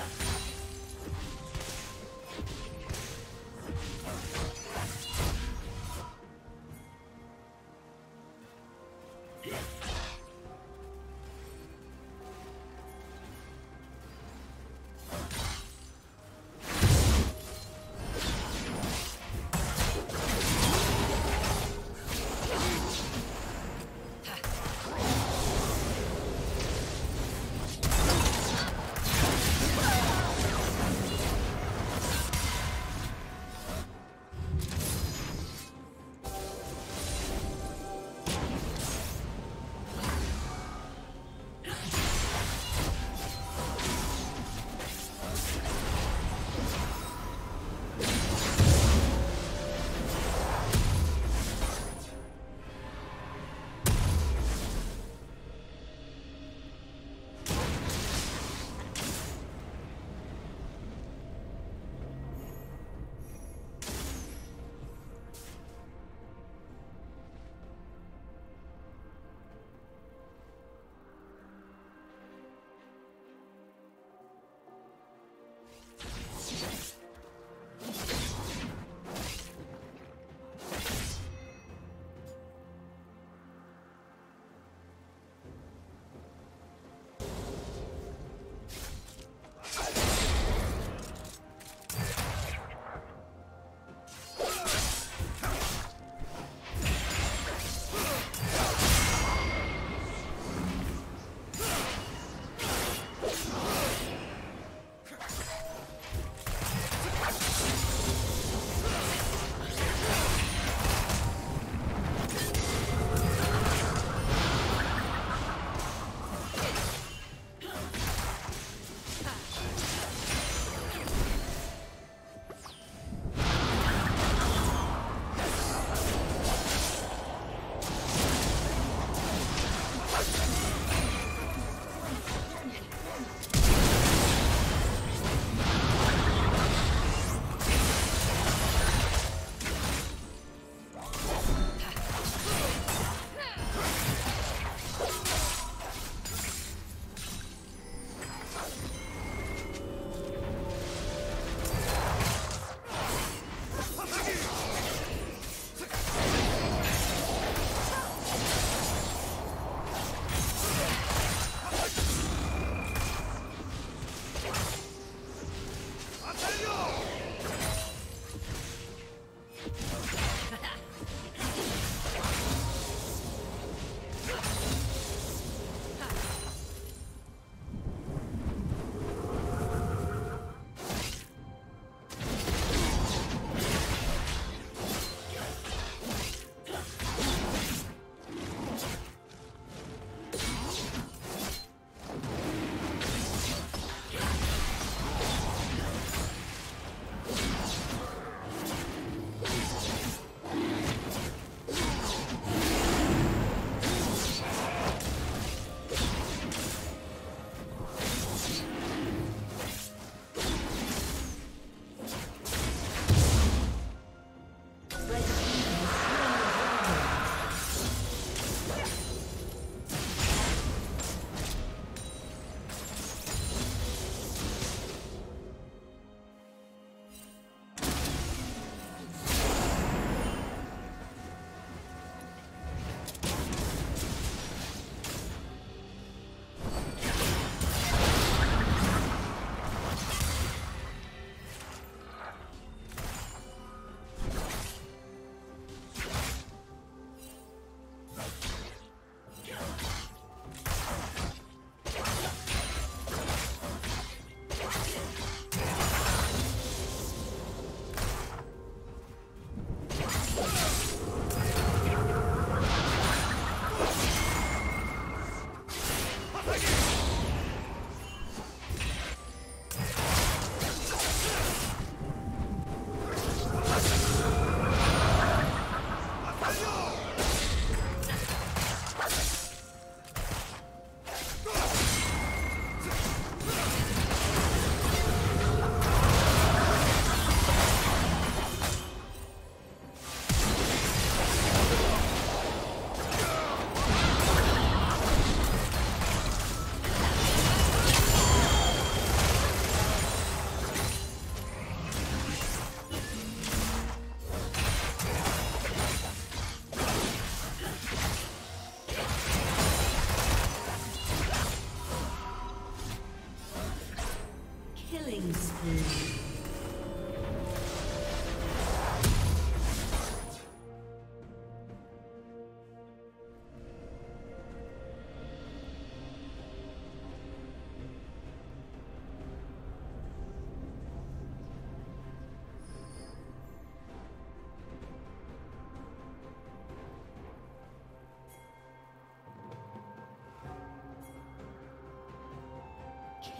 Bye.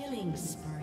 Killing spree.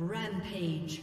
Rampage.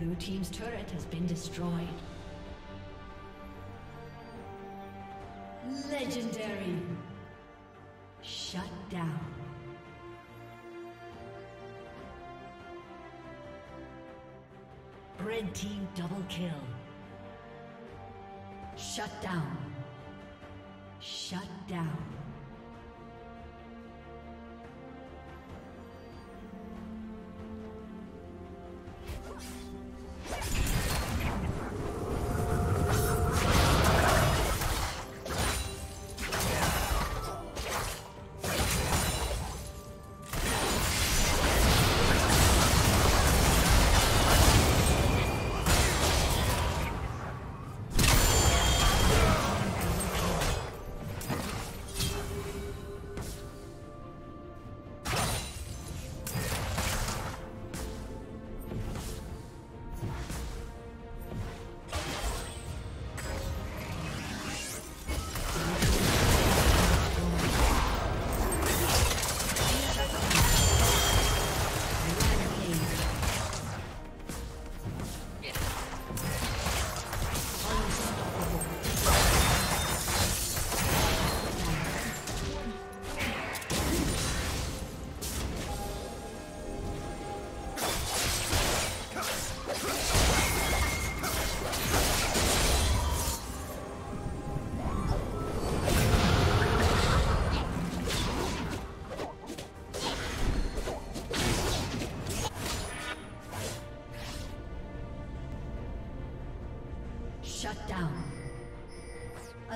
Blue team's turret has been destroyed. Legendary. Shut down. Red team double kill. Shut down. Shut down.